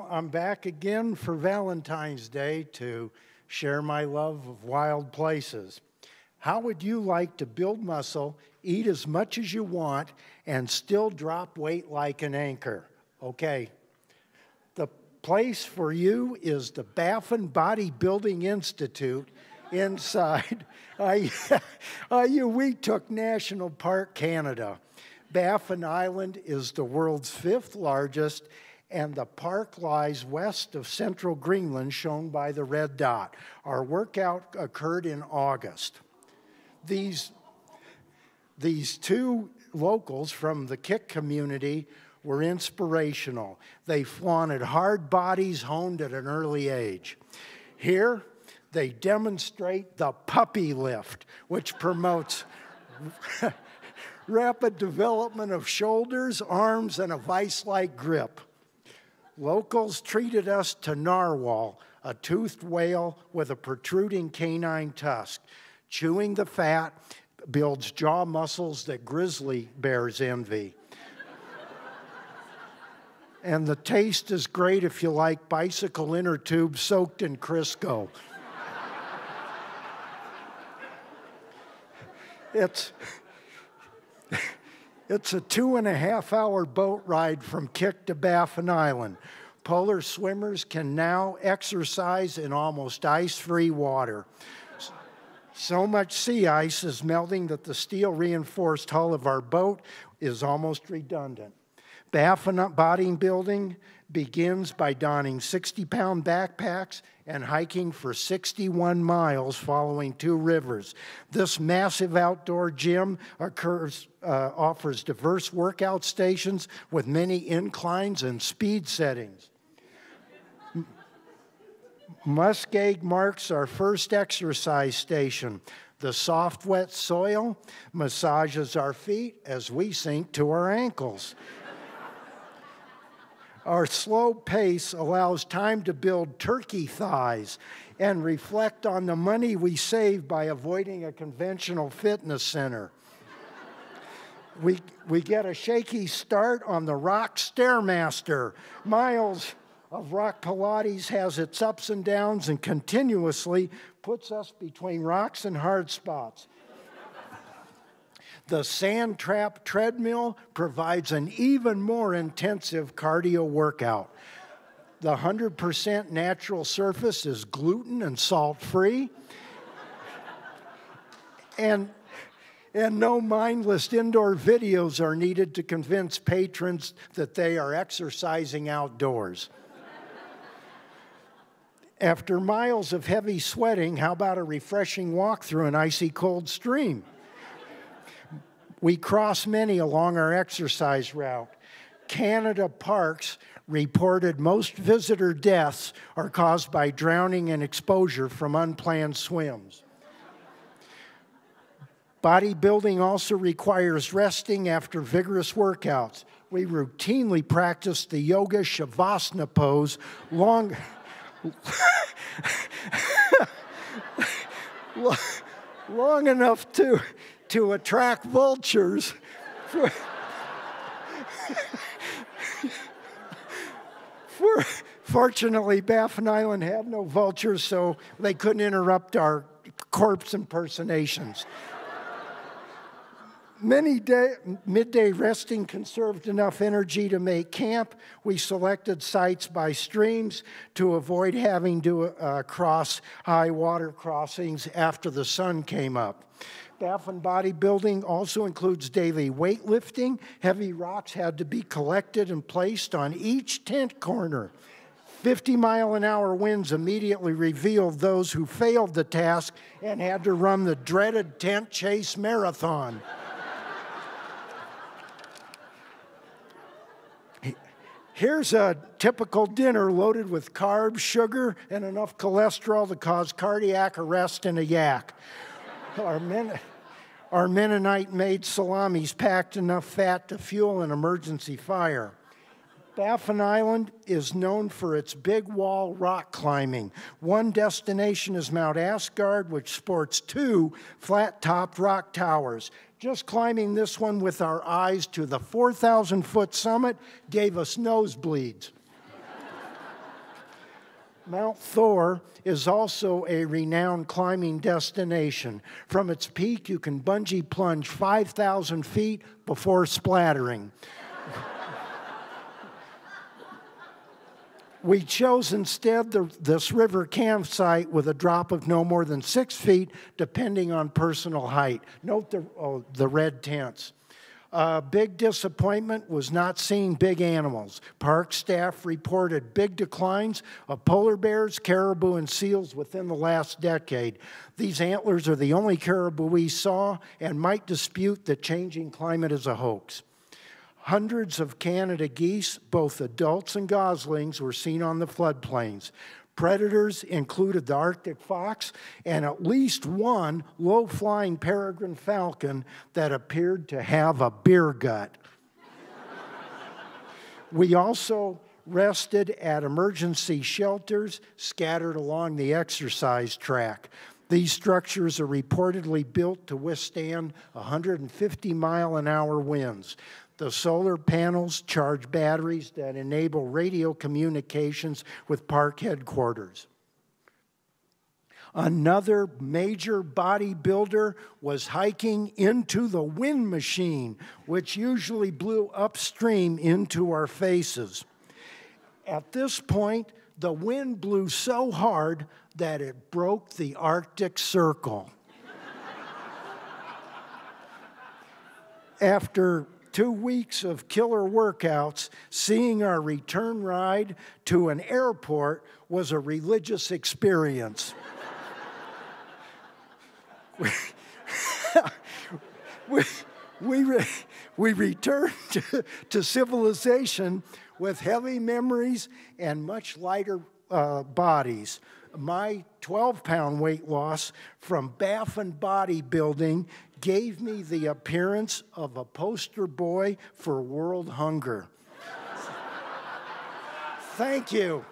I'm back again for Valentine's Day to share my love of wild places. How would you like to build muscle, eat as much as you want, and still drop weight like an anchor? Okay. The place for you is the Baffin Bodybuilding Institute inside Auyuittuq National Park, Canada. Baffin Island is the world's fifth largest and the park lies west of central Greenland, shown by the red dot. Our workout occurred in August. These, these two locals from the kick community were inspirational. They flaunted hard bodies honed at an early age. Here, they demonstrate the puppy lift, which promotes rapid development of shoulders, arms, and a vice like grip. Locals treated us to narwhal, a toothed whale with a protruding canine tusk. Chewing the fat builds jaw muscles that grizzly bears envy. and the taste is great if you like bicycle inner tube soaked in Crisco. it's it's a two and a half hour boat ride from Kik to Baffin Island. Polar swimmers can now exercise in almost ice free water. So much sea ice is melting that the steel reinforced hull of our boat is almost redundant. Baffin bodybuilding begins by donning 60 pound backpacks and hiking for 61 miles following two rivers. This massive outdoor gym occurs, uh, offers diverse workout stations with many inclines and speed settings. Muskeg marks our first exercise station. The soft, wet soil massages our feet as we sink to our ankles. Our slow pace allows time to build turkey thighs and reflect on the money we save by avoiding a conventional fitness center. we, we get a shaky start on the Rock Stairmaster. Miles of Rock Pilates has its ups and downs and continuously puts us between rocks and hard spots. The sand trap treadmill provides an even more intensive cardio workout. The 100% natural surface is gluten and salt free. and, and no mindless indoor videos are needed to convince patrons that they are exercising outdoors. After miles of heavy sweating, how about a refreshing walk through an icy cold stream? We cross many along our exercise route. Canada Parks reported most visitor deaths are caused by drowning and exposure from unplanned swims. Bodybuilding also requires resting after vigorous workouts. We routinely practice the yoga shavasana pose long, long enough to to attract vultures. For, for, fortunately, Baffin Island had no vultures, so they couldn't interrupt our corpse impersonations. Many day, midday resting conserved enough energy to make camp. We selected sites by streams to avoid having to uh, cross high water crossings after the sun came up. Baffin bodybuilding also includes daily weightlifting. Heavy rocks had to be collected and placed on each tent corner. 50 mile an hour winds immediately revealed those who failed the task and had to run the dreaded tent chase marathon. Here's a typical dinner loaded with carbs, sugar, and enough cholesterol to cause cardiac arrest in a yak. Our, Men- our Mennonite made salamis packed enough fat to fuel an emergency fire. Baffin Island is known for its big wall rock climbing. One destination is Mount Asgard, which sports two flat topped rock towers. Just climbing this one with our eyes to the 4,000 foot summit gave us nosebleeds. Mount Thor is also a renowned climbing destination. From its peak, you can bungee plunge 5,000 feet before splattering. we chose instead the, this river campsite with a drop of no more than six feet, depending on personal height. Note the, oh, the red tents. Uh, big disappointment was not seeing big animals. Park staff reported big declines of polar bears, caribou, and seals within the last decade. These antlers are the only caribou we saw and might dispute that changing climate is a hoax. Hundreds of Canada geese, both adults and goslings, were seen on the floodplains. Predators included the Arctic fox and at least one low flying peregrine falcon that appeared to have a beer gut. we also rested at emergency shelters scattered along the exercise track. These structures are reportedly built to withstand 150 mile an hour winds. The solar panels charge batteries that enable radio communications with park headquarters. Another major bodybuilder was hiking into the wind machine, which usually blew upstream into our faces. At this point, the wind blew so hard that it broke the Arctic Circle. After two weeks of killer workouts, seeing our return ride to an airport was a religious experience. we, we, we, re, we returned to, to civilization with heavy memories and much lighter uh, bodies. My 12 pound weight loss from Baffin bodybuilding gave me the appearance of a poster boy for world hunger. Thank you.